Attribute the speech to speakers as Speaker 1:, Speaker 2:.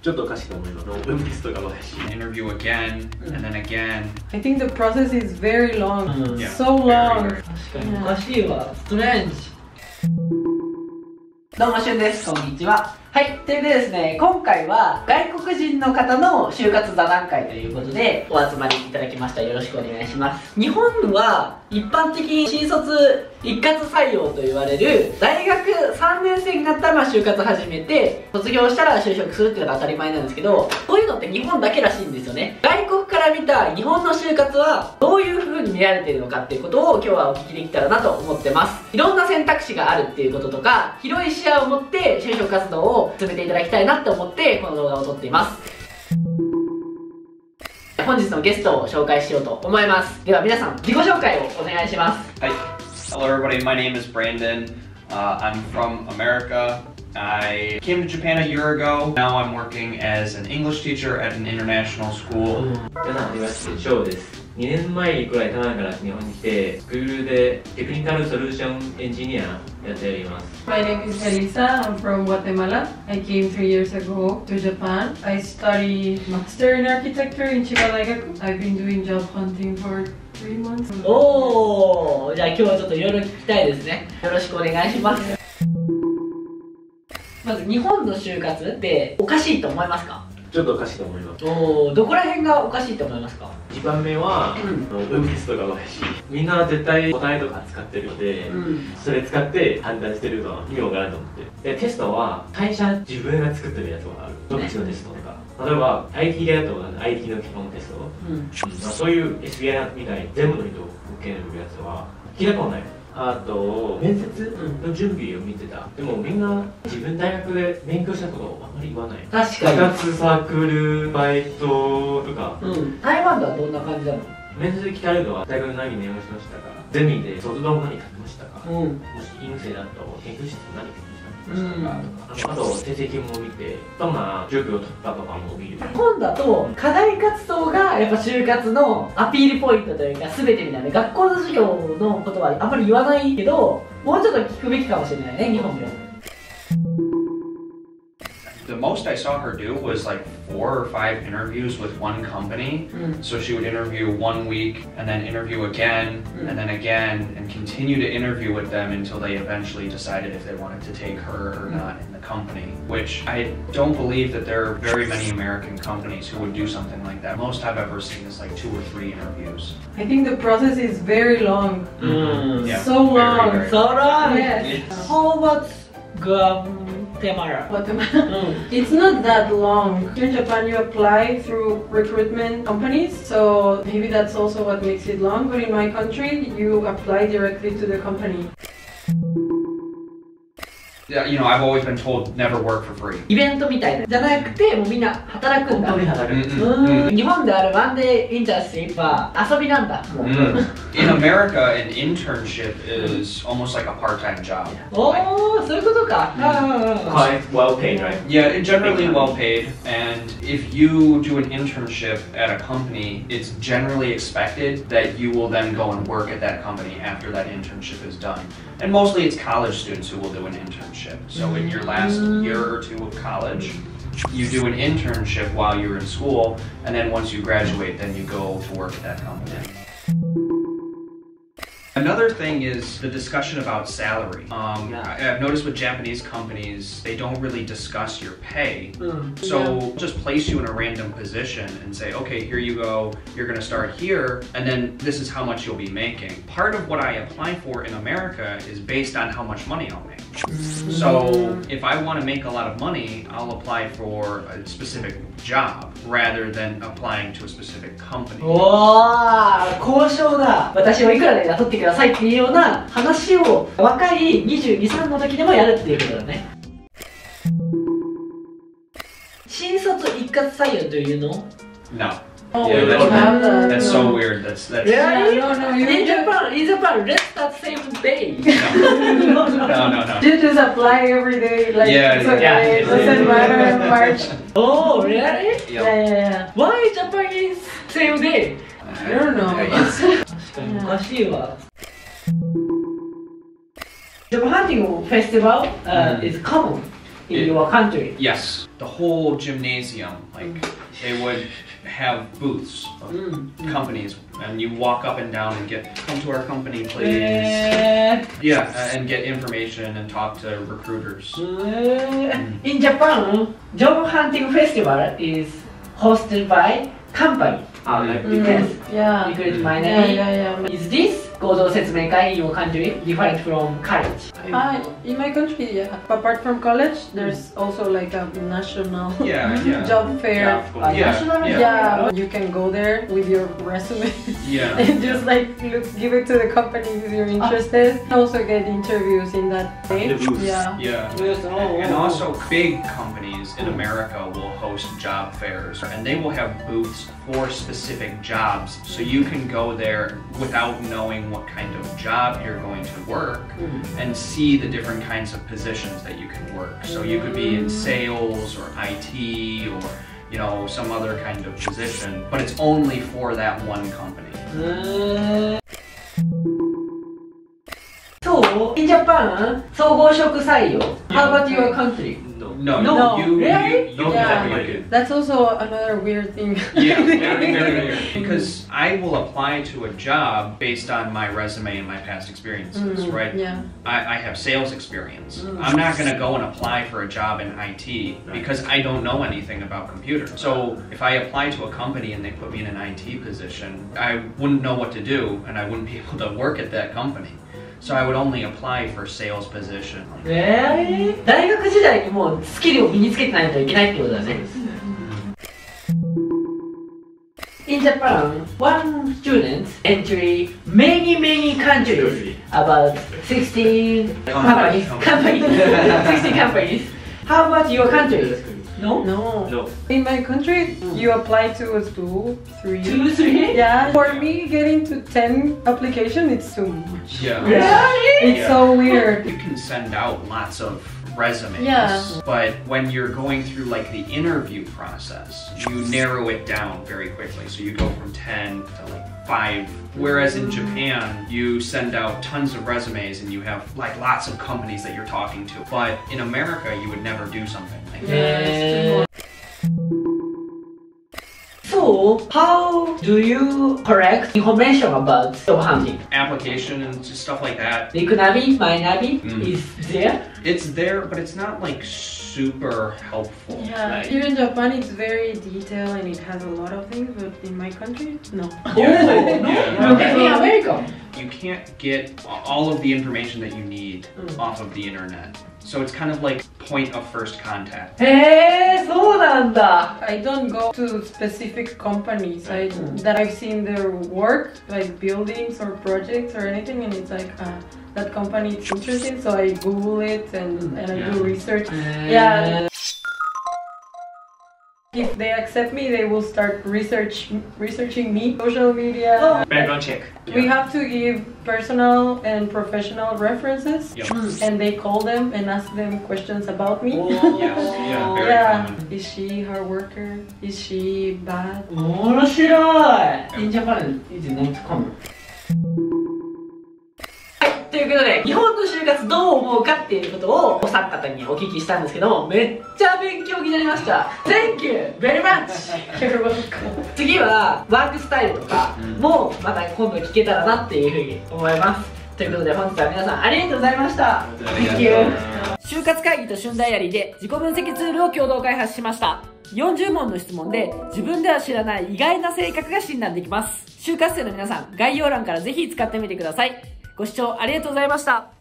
Speaker 1: ちょっとおかしいと思います。分泌とかもだし。
Speaker 2: interview again and then again.
Speaker 3: I think the process is very long.
Speaker 2: Yeah,
Speaker 3: So
Speaker 2: very,
Speaker 3: long.
Speaker 4: 確かにおかしいわストレンジどうもしゅんですこんにちははいということでですね今回は外国人の方の就活座談会ということでお集まりいただきました。よろしくお願いします。日本は一般的に新卒一括採用と言われる大学3年生になったらま就活始めて卒業したら就職するっていうのが当たり前なんですけどこういうのって日本だけらしいんですよね。外国から見た日本の就活はどういう風に見られているのかっていうことを今日はお聞きできたらなと思ってます。いろんな選択肢があるっていうこととか広い視野を持って就職活動を進めていただきたいなと思ってこの動画を撮っています本日のゲストを紹介しようと思いますでは皆さん自己紹介をお願いします
Speaker 2: Hi. Hello, everybody. My name is Brandon. Uh, I'm from America. I came to Japan a year ago. Now I'm working as an English teacher at an international school.
Speaker 1: 皆さん、はじめまして、翔です。2年前くらい台湾から日本に来て、スクールでテクニカルソリューションエンジニアやっております。
Speaker 3: My name is Elisa. I'm from Guatemala. I came three years ago to Japan. I studied master in architecture in Chiba Daigaku. I've been doing job hunting for three months.
Speaker 4: おーじゃあ今日はちょっといろいろ聞きたいですねよろしくお願いしますまず日本の就活っておかしいと思いますか
Speaker 1: ちょっとおかしいと思います。
Speaker 4: おーどこら辺がおかしいと思いますか？
Speaker 1: 一番目は、
Speaker 4: うん
Speaker 1: あの分泌とかもだし、みんな絶対答えとか使ってるので、
Speaker 4: うん
Speaker 1: それ使って判断してるのは意味わからんと思って。で、テストは会社自分が作ってるやつがある。独自のテストとか。例えば、IT 系だと IT の基本テスト。
Speaker 4: うん
Speaker 1: まあ、そういう SBI みたいに全部の人を受けるやつは聞いたことないあと面接の準備を見てた。でもみんな自分大学で勉強したことをあんまり言わない。
Speaker 4: 確か
Speaker 1: 部活サークルバイトとか。
Speaker 4: に、うん、台湾ではどんな感じなの？
Speaker 1: 面接で聞かれるのは大学何年をしましたかゼミで卒論何書きましたか、も
Speaker 4: うん。
Speaker 1: し院生だと研究室何書きましたかとか、あと成績も見てどんな授業を取ったとかも見る
Speaker 4: 今だと課題活動がやっぱ就活のアピールポイントというか全てみたいな学校の授業のことはあんまり言わないけどもうちょっと聞くべきかもしれないね日本で。は
Speaker 2: The most I saw her do was like four or five interviews with one company.
Speaker 4: Mm.
Speaker 2: So she would interview one week and then interview again mm. and then again and continue to interview with them until they eventually decided if they wanted to take her or hmm. not in the company. Which I don't believe that there are very many American companies who would do something like that. Most I've ever seen is like two or three interviews.
Speaker 3: I think the process is very long.
Speaker 4: Mm.
Speaker 2: Yeah,
Speaker 3: so long.
Speaker 2: Very
Speaker 3: long.
Speaker 2: So
Speaker 4: long. Yes.
Speaker 3: yes.
Speaker 4: How about government?
Speaker 3: Guatemala?
Speaker 4: ん mm.
Speaker 3: It's not that long. In Japan, you apply through recruitment companies, so maybe that's also what makes it long. But in my country, you apply directly to the company
Speaker 2: Yeah, you know, I've always been told never work for free.
Speaker 4: イベントみたいなじゃなくてもうみんな働くんだ
Speaker 1: 本当に働くんです
Speaker 2: Mm-mm.
Speaker 4: うん日本であるワンデーインターンシップは遊びなんだもう
Speaker 2: Mm. In America, an internship is almost like a part-time job.
Speaker 4: おおそういうことか、うんうんうん
Speaker 1: quite well paid right
Speaker 2: Yeah, it generally well paid, and if you do an internship at a company, it's generally expected that you will then go and work at that company after that internship is done. And mostly it's college students who will do an internship. So in your last year or two of college, you do an internship while you're in school, and then once you graduate, then you go to work at that company. Another thing is the discussion about salary. Um,
Speaker 4: Yeah.
Speaker 2: I, I've noticed with Japanese companies, they don't really discuss your pay.
Speaker 4: うん
Speaker 2: So just place you in a random position and say, okay, here you go. You're going to start here, and then this is how much you'll be making. Part of what I apply for in America is based on how much money I'll make. So if I want to make a lot of money, I'll apply for a specific job rather than applying to a specific company.
Speaker 4: おー交渉だ私をいくらで雇ってくださいっていうような話を若い22、3の時でもやるっていうことだね新卒一括採用というの
Speaker 2: No.
Speaker 3: Oh,
Speaker 2: Yeah,
Speaker 3: we
Speaker 2: that's-
Speaker 3: don't have that.
Speaker 2: That's
Speaker 3: no.
Speaker 2: so weird. That's that's
Speaker 4: Yeah.
Speaker 3: Yeah, no, no, you
Speaker 4: In
Speaker 3: just,
Speaker 4: Japan, in Japan, let's start same day
Speaker 2: no, no, no.
Speaker 3: you just apply every day. Like,
Speaker 2: Yeah,
Speaker 3: it's
Speaker 2: yeah,
Speaker 3: okay.
Speaker 1: yeah.
Speaker 3: It doesn't matter March.
Speaker 4: Oh, really?
Speaker 2: Yep.
Speaker 4: Yeah, yeah, yeah. Why Japanese same day?
Speaker 3: I don't know.
Speaker 2: It's-
Speaker 4: 確かにおかしいわ。Japan hunting festival uh,
Speaker 2: Mm.
Speaker 4: is common. in
Speaker 2: It-
Speaker 4: your country?
Speaker 2: Yes, the whole gymnasium, like they would have booths of
Speaker 4: Mm.
Speaker 2: companies, and you walk up and down and get come to our company, please.
Speaker 4: え
Speaker 2: Yeah, uh, and get information and talk to recruiters.
Speaker 4: ー In Japan, job hunting festival is hosted by company.
Speaker 1: あ、like
Speaker 3: Mm.
Speaker 4: Because
Speaker 3: Yeah.
Speaker 4: Recruit my
Speaker 3: Yeah,
Speaker 4: name.
Speaker 3: yeah, yeah.
Speaker 4: Is this 合同説明会 in your country different from college?
Speaker 3: Uh, in my country, yeah. Apart from college, there's also like a national
Speaker 2: Yeah, yeah.
Speaker 3: job fair.
Speaker 1: Yeah, of course.
Speaker 4: Uh,
Speaker 2: Yeah,
Speaker 4: national
Speaker 2: yeah.
Speaker 3: Yeah, you can go there with your resume
Speaker 2: Yeah.
Speaker 3: and just like look, give it to the company if you're interested. Also get interviews in that way.
Speaker 1: The booth.
Speaker 3: Yeah.
Speaker 2: Yeah.
Speaker 4: Yes, oh,
Speaker 2: And
Speaker 4: oh.
Speaker 2: also, big companies in America will host job fairs, and they will have booths for specific jobs. So you can go there without knowing what kind of job you're going to work and see the different kinds of positions that you can work. So you could be in sales or IT or you know some other kind of position, but it's only for that one company.
Speaker 4: うーんそう In Japan 総合職採用 How about your country?
Speaker 1: No.
Speaker 2: No,
Speaker 4: No,
Speaker 2: you,
Speaker 4: really?
Speaker 2: you, you
Speaker 3: Yeah.
Speaker 2: don't like it.
Speaker 3: That's also another weird thing.
Speaker 2: Yeah, very, very weird. Because I will apply to a job based on my resume and my past experiences,
Speaker 3: Mm,
Speaker 2: right?
Speaker 3: Yeah.
Speaker 2: I, I have sales experience.
Speaker 4: Mm.
Speaker 2: I'm not going to go and apply for a job in IT because I don't know anything about computers. So if I apply to a company and they put me in an IT position, I wouldn't know what to do and I wouldn't be able to work at that company. So I would only apply for sales position.
Speaker 4: えー、大学時代にもうスキルを身につけてないといけないってことだね In Japan, one student entry many many countries, about 16 companies, companies, 16 companies. How about your country? No?
Speaker 3: No.
Speaker 1: No.
Speaker 3: In my country, hmm. you apply to two, three.
Speaker 4: Two, three?
Speaker 3: Yeah. For me, getting to 10 application, it's too much.
Speaker 2: Yeah.
Speaker 4: Really?
Speaker 3: It's so weird.
Speaker 2: You can send out lots of resumes,
Speaker 3: Yeah.
Speaker 2: but when you're going through like the interview process, you narrow it down very quickly. So you go from 10 to like 5. Whereas in Japan, you send out tons of resumes and you have like lots of companies that you're talking to. But in America, you would never do something like that.
Speaker 3: Yeah,
Speaker 4: how do you correct information about job hunting?
Speaker 2: Application and just stuff like that.
Speaker 4: Rikunabi, MyNavi
Speaker 2: Mm.
Speaker 4: is there.
Speaker 2: It's there, but it's not like super helpful.
Speaker 3: Yeah,
Speaker 1: Like-
Speaker 3: here in Japan it's very detailed and it has a lot of things, but in my country, no.
Speaker 4: Oh, no,
Speaker 2: Yeah.
Speaker 4: maybe in America.
Speaker 2: you can't get all of the information that you need
Speaker 4: Mm.
Speaker 2: off of the internet. So it's kind of like point of first contact.
Speaker 4: Hey,
Speaker 3: I don't go to specific companies I,
Speaker 4: mm-hmm.
Speaker 3: that I've seen their work, like buildings or projects or anything, and it's like, uh, that company is interesting, so I Google it and,
Speaker 4: mm-hmm.
Speaker 3: and I
Speaker 2: yeah.
Speaker 3: do research.
Speaker 4: Yeah.
Speaker 3: If they accept me, they will start research researching me, social media.
Speaker 4: Oh.
Speaker 1: Background check.
Speaker 3: We have to give personal and professional references,
Speaker 2: Yep.
Speaker 3: and they call them and ask them questions about me.
Speaker 2: Yes, yeah, very
Speaker 3: Yeah.
Speaker 2: common.
Speaker 3: Is she hard worker? Is she bad?
Speaker 4: 面白い In Japan, is not common. はい、ということで、日本の就活どう思うかっていうことをお三方にお聞きしたんですけども、めっちゃ勉強になりました。Thank you very much! 次はワークスタイルとか
Speaker 2: うん
Speaker 4: もまた今度聞けたらなっていうふうに思います。ということで本日は皆さんありがとうございました。Thank you! 就活会議と旬ダイアリーで自己分析ツールを共同開発しました。40問の質問で自分では知らない意外な性格が診断できます。就活生の皆さん、概要欄からぜひ使ってみてください。ご視聴ありがとうございました。